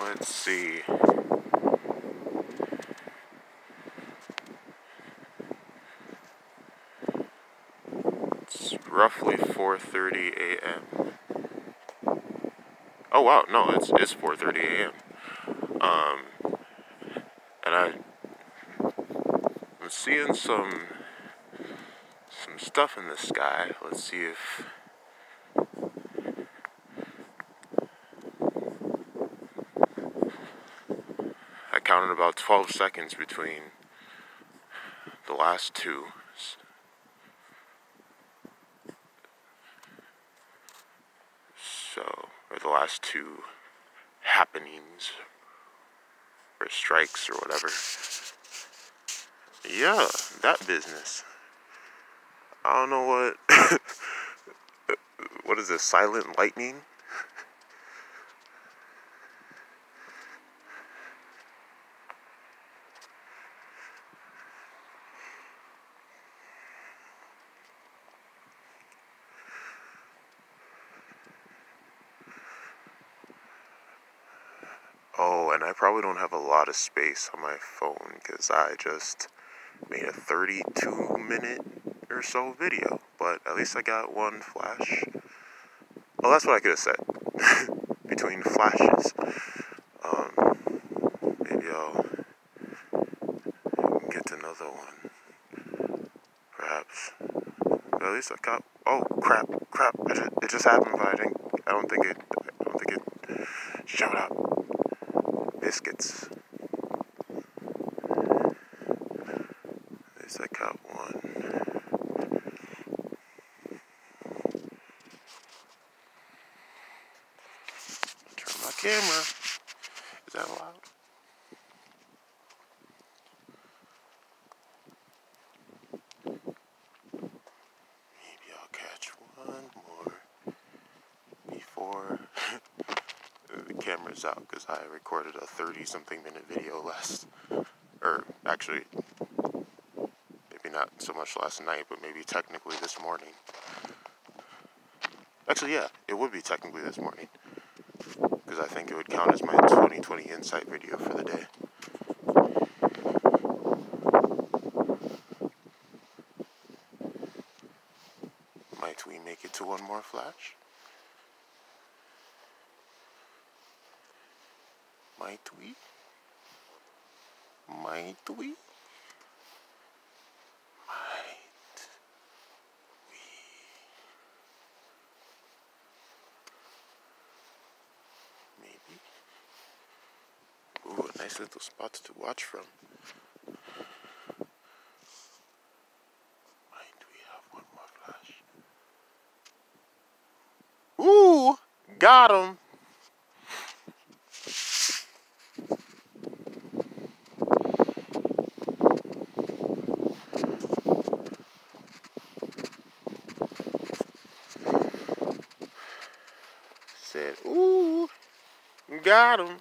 Let's see. It's roughly 4:30 a.m. Oh wow, no, it's it's 4:30 a.m. Um, and I I'm seeing some some stuff in the sky. Let's see if I counted about 12 seconds between the last two. So, or the last two happenings or strikes or whatever. Yeah, that business. I don't know what. what is this? Silent lightning? Oh, and I probably don't have a lot of space on my phone because I just made a 32 minute or so video. But at least I got one flash. Well, that's what I could have said. Between flashes. Um, maybe I'll get another one. Perhaps. But at least I got. Oh crap! Crap! It just, happened, but I didn't. I don't think it. I don't think it showed up biscuits. At least I got one. Turn my camera. Is that loud? Maybe I'll catch one more before the camera's out because I recorded a 30 something minute video last, or actually, maybe not so much last night, but maybe technically this morning. Actually, yeah, it would be technically this morning because I think it would count as my 2020 insight video for the day. Might we make it to one more flash? Might we? Might we? Might we? Maybe. Ooh, nice little spot to watch from. Might we have one more flash? Ooh! Got him! Said, ooh, got him.